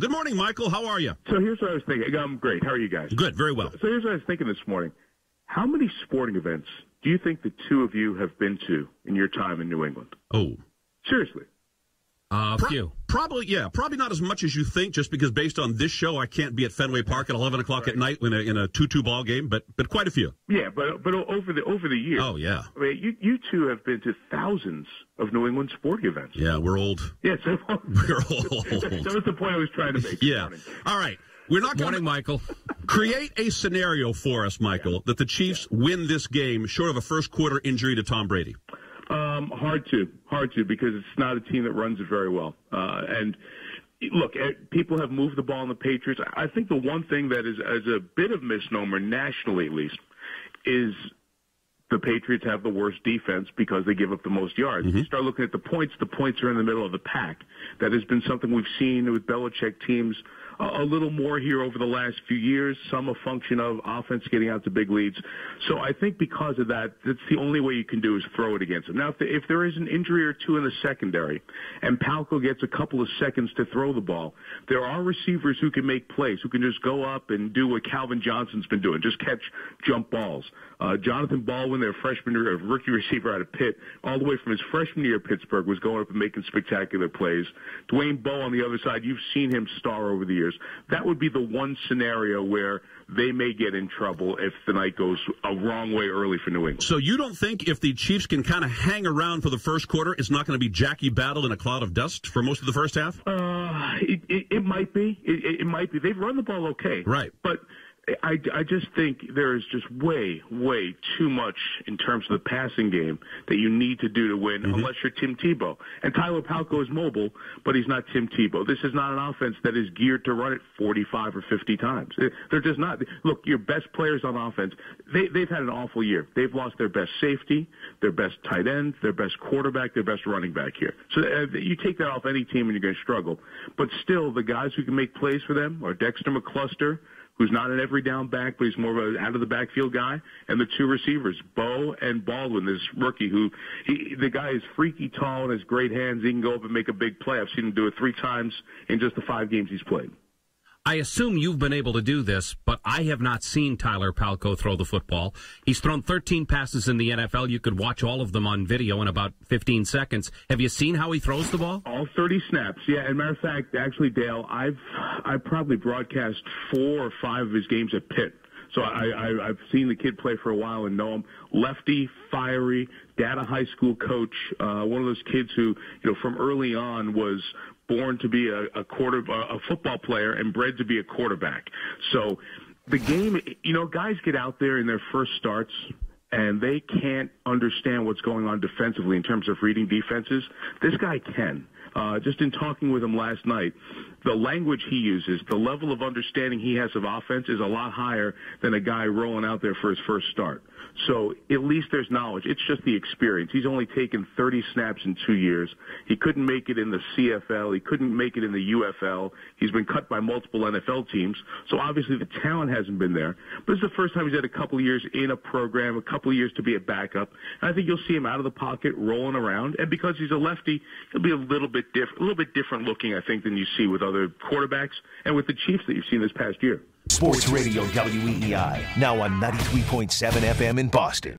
Good morning, Michael. How are you? So here's what I was thinking. I'm great. How are you guys? Good, very well. So here's what I was thinking this morning. How many sporting events do you think the two of you have been to in your time in New England? Oh, Seriously. Uh, a few. Probably, yeah, probably not as much as you think. Just because based on this show, I can't be at Fenway Park at eleven o'clock at night in a in a two-two ball game, but but quite a few. Yeah, but but over the over the years. Oh yeah, I mean, you you two have been to thousands of New England sporting events. yeah, we're old. Yeah, so We're old. that was the point I was trying to make. Yeah. All right. We're not going Morning, to Michael. create a scenario for us, Michael, that the Chiefs win this game short of a first quarter injury to Tom Brady. Um, hard to, hard to, because it's not a team that runs it very well. Uh, and look, eh, people have moved the ball on the Patriots. I think the one thing that is as a bit of misnomer nationally, at least, is the Patriots have the worst defense because they give up the most yards. You start looking at the points; the points are in the middle of the pack. That has been something we've seen with Belichick teams a, little more here over the last few years. Some a function of offense getting out to big leads. So I think because of that, that's the only way you can do is throw it against them. Now, if, the, if there is an injury or two in the secondary, and Palko gets a couple of seconds to throw the ball, there are receivers who can make plays, who can just go up and do what Calvin Johnson's been doing, just catch jump balls. Uh, Jonathan Baldwin, their freshman or rookie receiver out of Pitt, all the way from his freshman year at Pittsburgh, was going up and making spectacular plays. Dwayne Bowe on the other side, you've seen him star over the years. That would be the one scenario where they may get in trouble if the night goes a wrong way early for New England. So you don't think if the Chiefs can kind of hang around for the first quarter, it's not going to be Jackie Battle in a cloud of dust for most of the first half? Uh, it, it, it might be. It, it- it might be. They've run the ball okay. Right. But I, I just think there is just way, way too much in terms of the passing game that you need to do to win unless you're Tim Tebow. And Tyler Palko is mobile, but he's not Tim Tebow. This is not an offense that is geared to run it 45 or 50 times. They- They're just not. Look, your best players on offense, they, they've had an awful year. They've lost their best safety, their best tight end, their best quarterback, their best running back here. So uh, you take that off any team and you're going to struggle. But still, the guys who can make plays for them are Dexter McCluster, who's not an every down back, but he's more of an out of the backfield guy, and the two receivers, Bowe and Baldwin, this rookie who he, the guy is freaky tall and has great hands. He can go up and make a big play. I've seen him do it three times in just the five games he's played. I assume you've been able to do this, but I have not seen Tyler Palko throw the football. He's thrown 13 passes in the NFL. You could watch all of them on video in about 15 seconds. Have you seen how he throws the ball? All 30 snaps. Yeah, and matter of fact, actually, Dale, I've I probably broadcast four or five of his games at Pitt. So I, I, I've seen the kid play for a while and know him. Lefty, fiery, dad a high school coach, uh, one of those kids who, you know, from early on was born to be a, a quarter, a football player and bred to be a quarterback. So the game, you know, guys get out there in their first starts and they can't understand what's going on defensively in terms of reading defenses. This guy can. Uh, just in talking with him last night, the language he uses, the level of understanding he has of offense is a lot higher than a guy rolling out there for his first start. So at least there's knowledge. It's just the experience. He's only taken 30 snaps in two years. He couldn't make it in the CFL. He couldn't make it in the UFL. He's been cut by multiple NFL teams. So obviously the talent hasn't been there. But it's the first time he's had a couple of years in a program, a couple of years to be a backup. And I think you'll see him out of the pocket rolling around. And because he's a lefty, he'll be a little bit a little bit different looking, I think, than you see with other quarterbacks and with the Chiefs that you've seen this past year. Sports Radio WEEI, now on 93.7 FM in Boston.